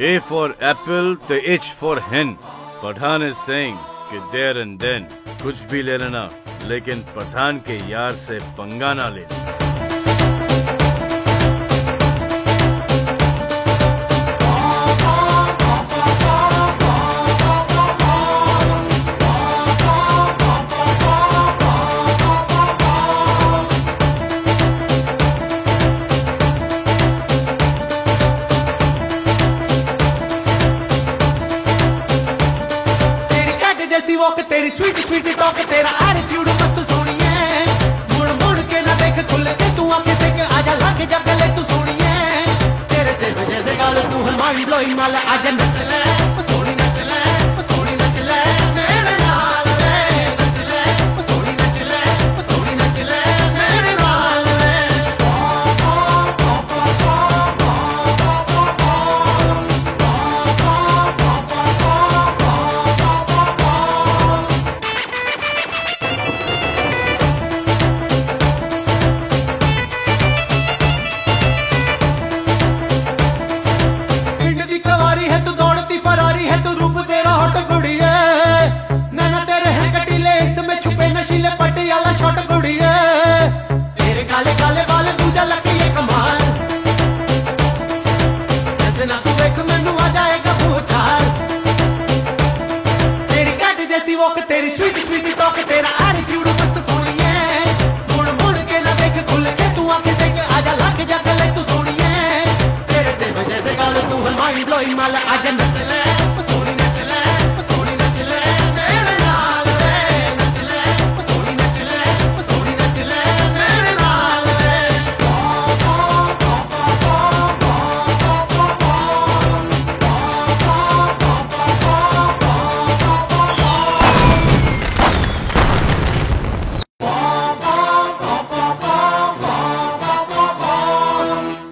A for apple, the H for hen. Pathan is saying कि there and then कुछ भी ले लेना लेकिन पठान के यार से पंगा ना लेना वॉक तेरी स्वीट स्वीट टॉक तेरा एटीट्यूड मस्त सोनिए। मुड़ मुड़ के ना देख, खुल के तू आके से के आजा लाके जा गले तू सोनिए। तेरे से वजह से गाल तू है ब्लोइंग माल आजा नच कैट वॉक तेरी स्वीट स्वीट टॉक तेरा एटीट्यूड मस्त सोनिए। मुड़ मुड़ के ना देख, खुल के तू आँखें से आजा लग जा गले तू सोनिए। तेरे से वजह से गाल तू है माइंड ब्लोइंग माल आजा नच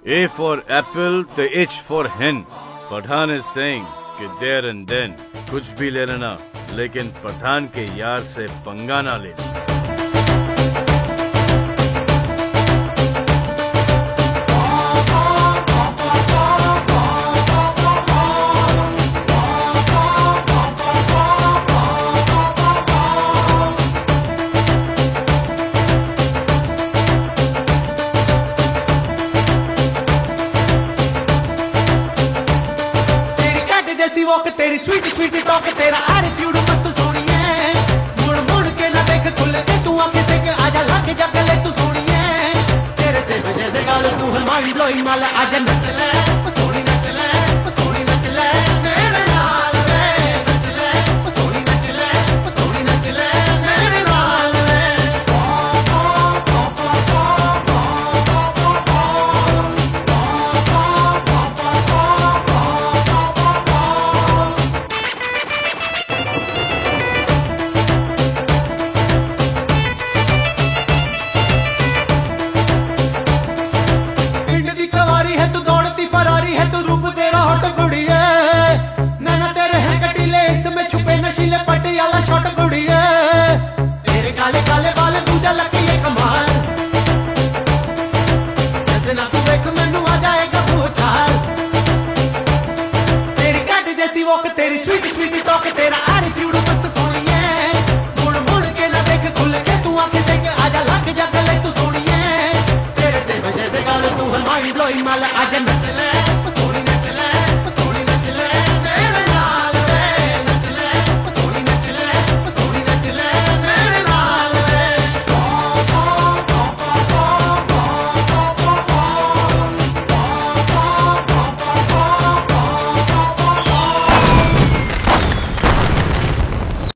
A for apple, the H for hen. Pathan is saying कि there and then कुछ भी ले लेना लेकिन पठान के यार से पंगा ना लेना तेरी स्वीट स्वीट टॉक तेरा एटीट्यूड मस्त सोनिए। मुड़ मुड़ के ना देख, खुले के तू आके से के आजा लाके जा ले, तू सोनिए। तेरे से वजह से गाल, तू है माइंड ब्लोइंग माल आजा नच ले। इसमें छुपे नशीले पटियाला शॉट जैसी वॉक तेरी तेरा एटीट्यूड मस्त मुड़ मुड़ के ना देख के तू आँखें से के आजा लग जा गले तू सोनिए। तेरे से वजह से गाल तू है माइंड ब्लोइंग माल, आजा नच ले